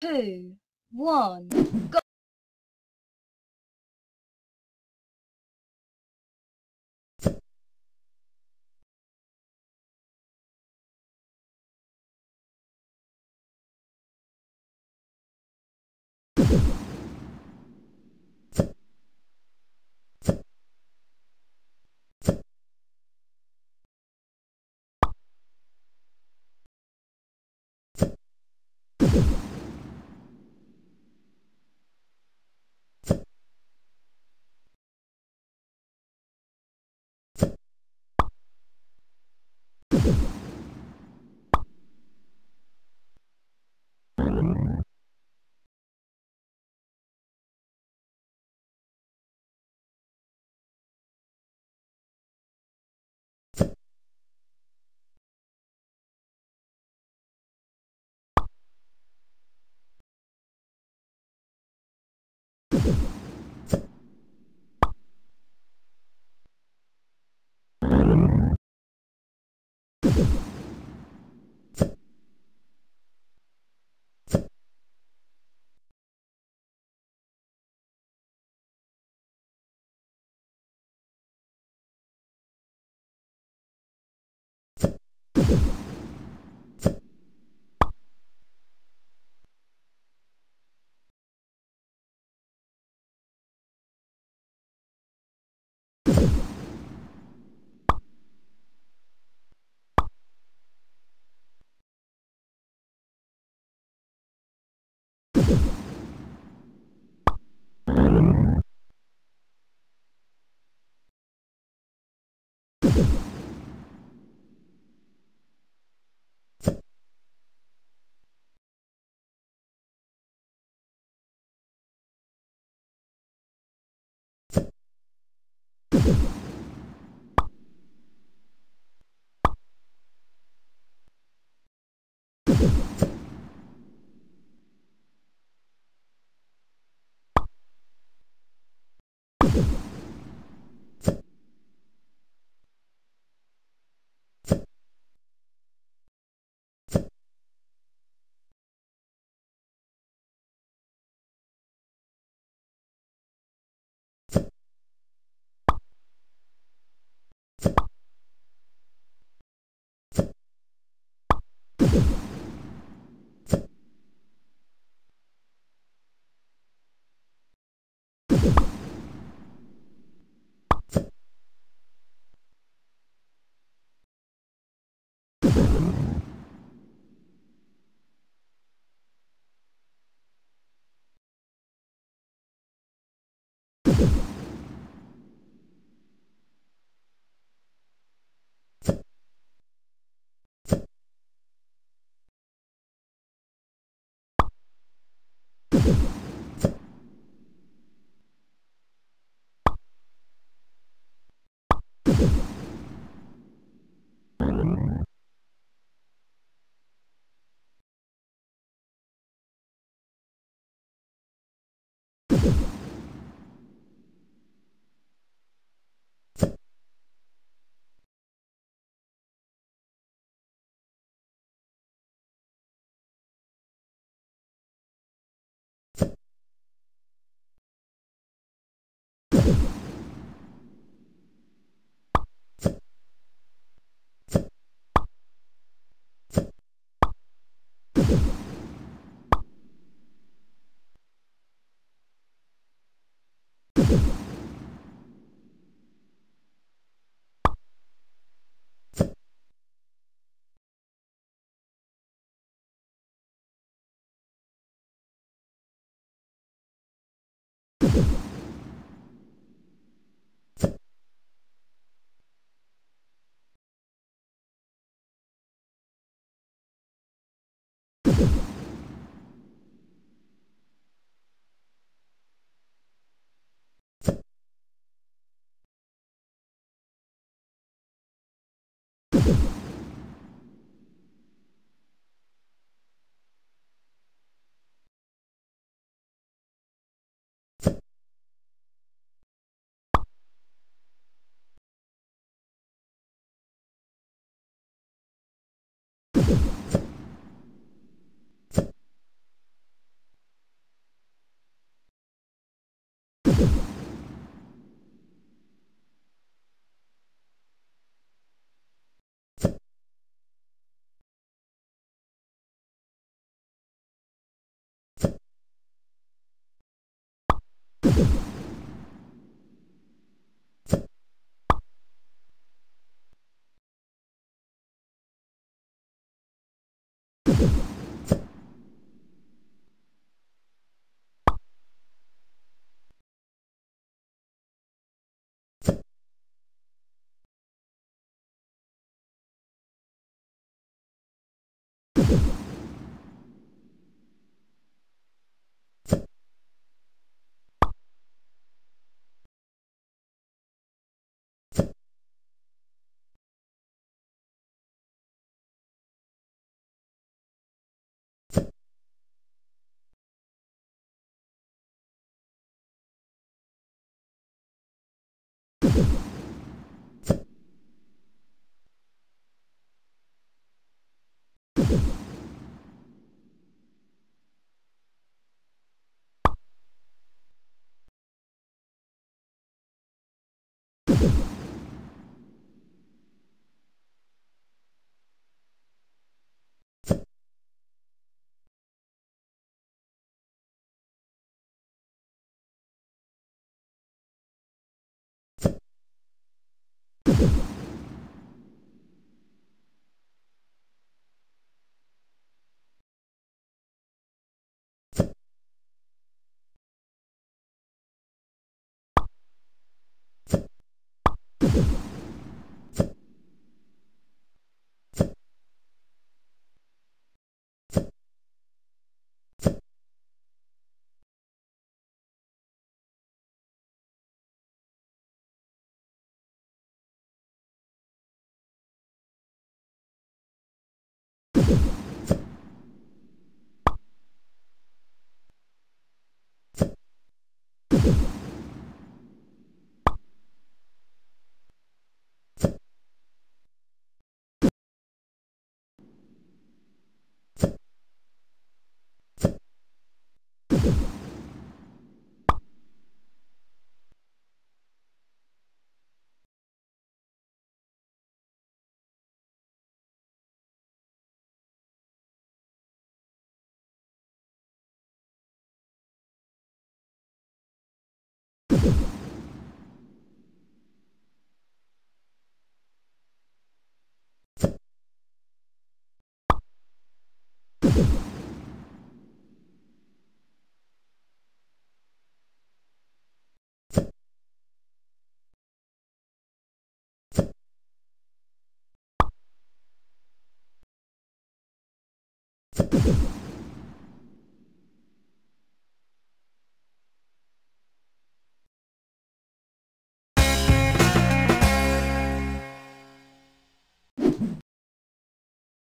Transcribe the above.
two, one, go! you you. you you you you you